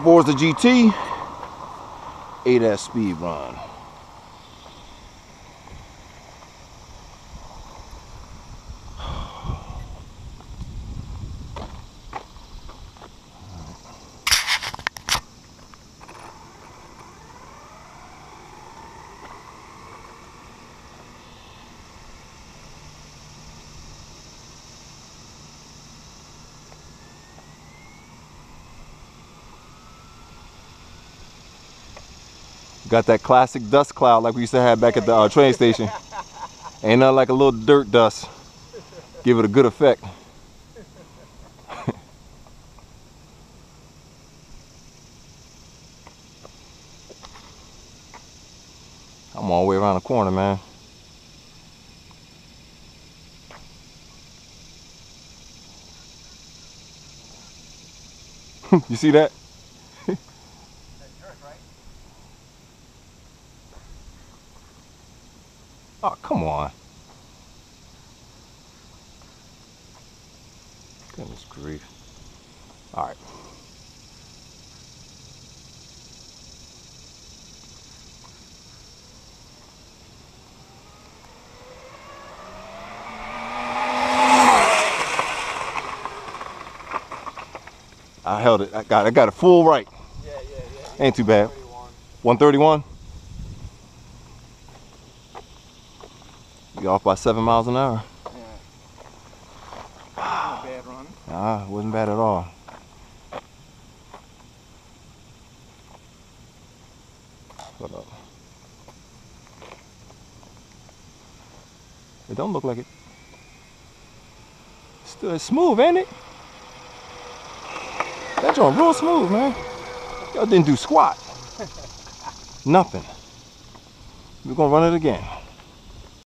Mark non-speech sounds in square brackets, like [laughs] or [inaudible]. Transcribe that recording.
Vorza GT 8S speed run. Got that classic dust cloud like we used to have back at the uh, train station. [laughs] Ain't nothing like a little dirt dust. Give it a good effect. [laughs] I'm all the way around the corner, man. [laughs] you see that? Oh, come on. Goodness grief. All right. I held it. I got I got it full right. Yeah, yeah, yeah. Ain't too bad. 31. 131? You off by seven miles an hour. Yeah. Bad run. Ah, wasn't bad at all. Hold up. It don't look like it. Still it's smooth, ain't it? That joint real smooth, man. Y'all didn't do squat. [laughs] Nothing. We're gonna run it again.